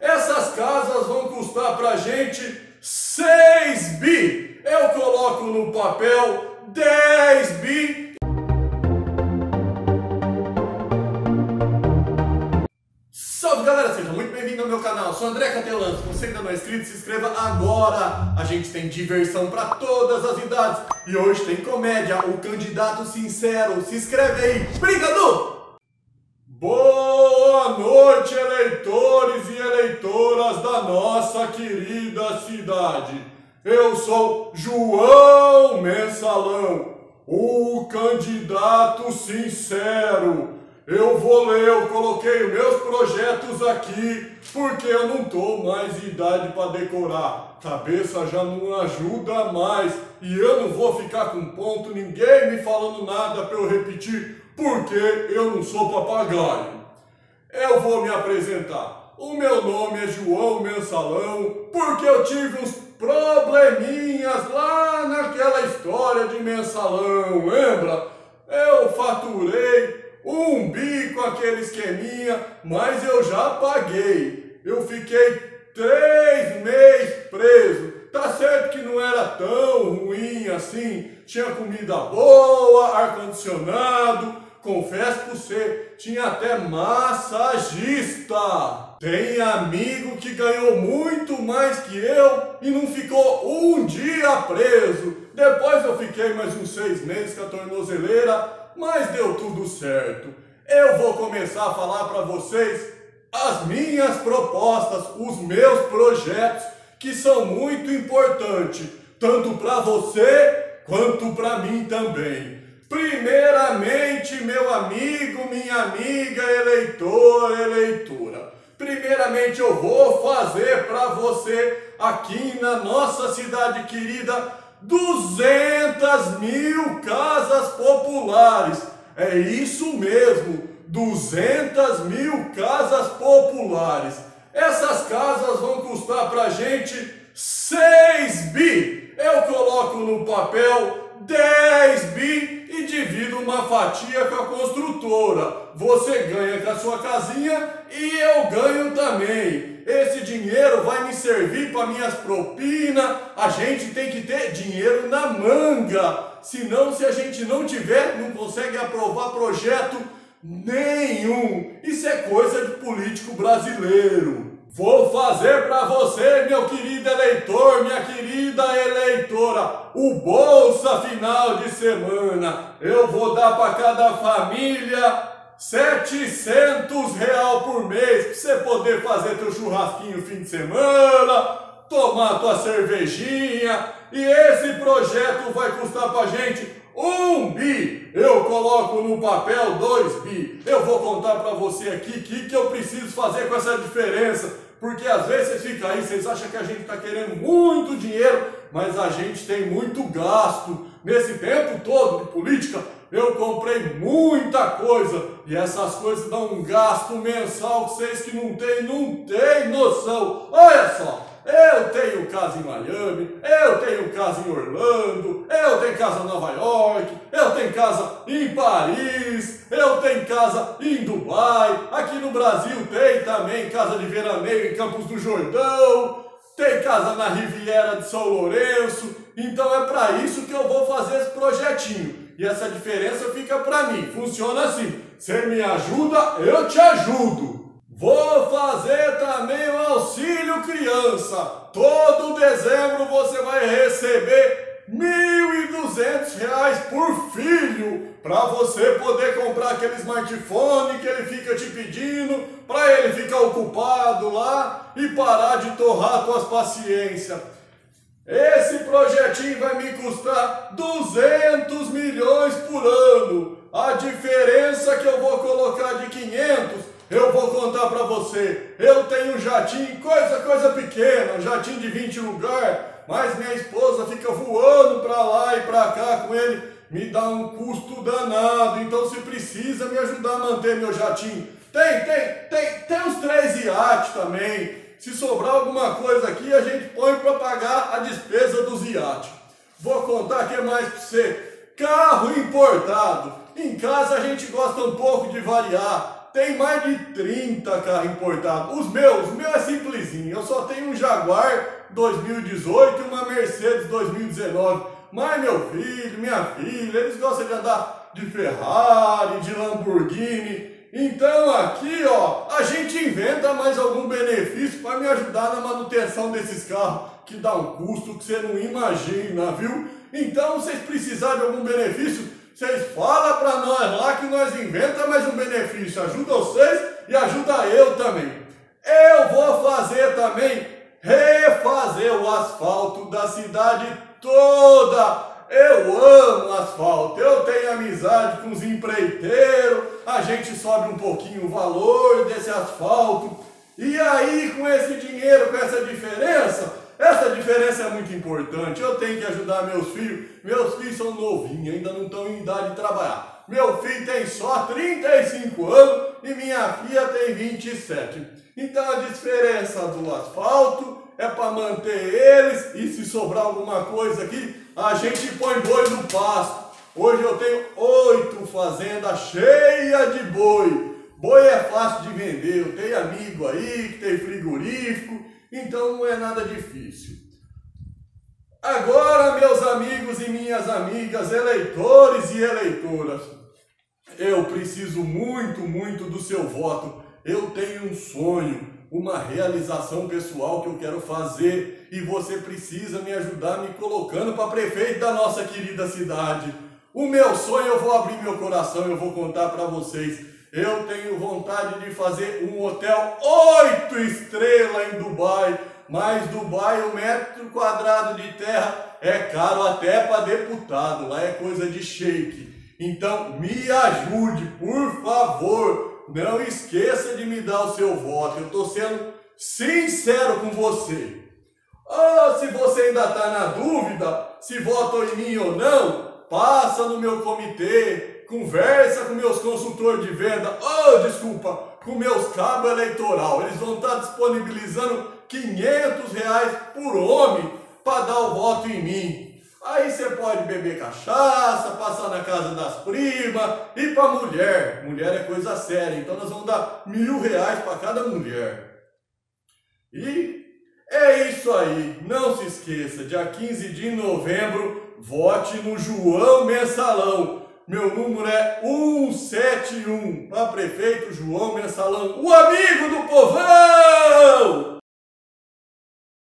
Essas casas vão custar pra gente 6 bi. Eu coloco no papel 10 bi. Salve galera, seja muito bem-vindo ao meu canal. Eu sou André Catelan. Se você ainda não é inscrito, se inscreva agora. A gente tem diversão para todas as idades e hoje tem comédia. O candidato sincero. Se inscreve aí. Brigador! Boa noite, eleitores e eleitoras da nossa querida cidade. Eu sou João Mensalão, o candidato sincero. Eu vou ler, eu coloquei meus projetos aqui porque eu não tô mais idade para decorar. Cabeça já não ajuda mais e eu não vou ficar com ponto, ninguém me falando nada para eu repetir porque eu não sou papagaio. Eu vou me apresentar. O meu nome é João Mensalão, porque eu tive uns probleminhas lá naquela história de mensalão, lembra? Eu faturei um bico aquele esqueminha, mas eu já paguei. Eu fiquei três meses preso. Tá certo que não era tão ruim assim, tinha comida boa, ar-condicionado, confesso pra você, tinha até massagista. Tem amigo que ganhou muito mais que eu e não ficou um dia preso. Depois eu fiquei mais uns seis meses com a tornozeleira, mas deu tudo certo. Eu vou começar a falar para vocês as minhas propostas, os meus projetos, que são muito importantes, tanto para você quanto para mim também. Primeiramente, meu amigo, minha amiga, eleitor, eleitora. Primeiramente, eu vou fazer para você, aqui na nossa cidade querida, 200 mil casas populares. É isso mesmo, 200 mil casas populares. Essas casas vão custar para gente 6 bi. Eu coloco no papel 10 bi e divido uma fatia com a construtora. Você ganha com a sua casinha e eu ganho também. Esse dinheiro vai me servir para minhas propinas. A gente tem que ter dinheiro na manga. Senão, se a gente não tiver, não consegue aprovar projeto nenhum. Isso é coisa de político brasileiro. Vou fazer para você, meu querido eleitor, minha querida eleitora, o bolsa final de semana. Eu vou dar para cada família 700 real por mês para você poder fazer teu churrasquinho fim de semana, tomar tua cervejinha. E esse projeto vai custar para gente um bi. Eu coloco no papel dois bi. Eu vou contar para você aqui o que, que eu preciso fazer com essa diferença. Porque às vezes vocês ficam aí, vocês acham que a gente está querendo muito dinheiro, mas a gente tem muito gasto. Nesse tempo todo de política, eu comprei muita coisa e essas coisas dão um gasto mensal que vocês que não têm, não têm noção. Olha só, eu tenho casa em Miami, eu tenho casa em Orlando, eu tenho casa em Nova York, eu tenho casa em Paris, eu tenho casa em Dubai, aqui no Brasil tem também casa de veraneio em Campos do Jordão, tem casa na Riviera de São Lourenço, então é para isso que eu vou fazer esse projetinho. E essa diferença fica para mim, funciona assim, você me ajuda, eu te ajudo. Vou fazer também o auxílio criança. Todo dezembro você vai receber R$ 1.200 por filho para você poder comprar aquele smartphone que ele fica te pedindo, para ele ficar ocupado lá e parar de torrar tuas paciências. Esse projetinho vai me custar 200 milhões por ano. A diferença que eu vou colocar de 500 eu vou contar para você. Eu tenho um jatinho, coisa, coisa pequena, jatinho de 20 lugar, mas minha esposa fica voando para lá e para cá com ele, me dá um custo danado. Então, se precisa me ajudar a manter meu jatinho, tem, tem, tem, tem uns três iates também. Se sobrar alguma coisa aqui, a gente põe para pagar a despesa dos iates. Vou contar aqui mais para você. Carro importado. Em casa a gente gosta um pouco de variar tem mais de 30 carros importados. Os meus, os meus é simples vizinho. Eu só tenho um Jaguar 2018 e uma Mercedes 2019. Mas meu filho, minha filha, eles gostam de andar de Ferrari, de Lamborghini. Então aqui, ó, a gente inventa mais algum benefício para me ajudar na manutenção desses carros, que dá um custo que você não imagina, viu? Então, vocês precisarem de algum benefício, vocês falam para nós lá que nós inventa mais um benefício. Ajuda vocês e ajuda eu também. Eu vou fazer também, refazer o asfalto da cidade toda. Eu amo asfalto, eu tenho amizade com os empreiteiros, a gente sobe um pouquinho o valor desse asfalto. E aí, com esse dinheiro, com essa diferença, essa diferença é muito importante. Eu tenho que ajudar meus filhos. Meus filhos são novinhos, ainda não estão em idade de trabalhar. Meu filho tem só 35 anos e minha filha tem 27. Então a diferença do asfalto é para manter eles e se sobrar alguma coisa aqui, a gente põe boi no pasto. Hoje eu tenho oito fazendas cheias de boi. Boi é fácil de vender, eu tenho amigo aí que tem frigorífico, então não é nada difícil. Agora, meus amigos e minhas amigas, eleitores e eleitoras, eu preciso muito, muito do seu voto. Eu tenho um sonho, uma realização pessoal que eu quero fazer e você precisa me ajudar me colocando para prefeito da nossa querida cidade. O meu sonho, eu vou abrir meu coração, eu vou contar para vocês. Eu tenho vontade de fazer um hotel oito estrelas em Dubai, mas Dubai, um metro quadrado de terra é caro até para deputado, lá é coisa de shake. Então me ajude, por favor. Não esqueça de me dar o seu voto. Eu estou sendo sincero com você. Oh, se você ainda está na dúvida se votou em mim ou não, passa no meu comitê, conversa com meus consultores de venda, oh, desculpa, com meus cabos eleitoral. Eles vão estar disponibilizando 500 reais por homem para dar o voto em mim. Aí você pode beber cachaça, passar na casa das primas e para mulher. Mulher é coisa séria, então nós vamos dar mil reais para cada mulher. E é isso aí. Não se esqueça, dia 15 de novembro, vote no João Mensalão. Meu número é 171 para prefeito João Mensalão, o amigo do povão!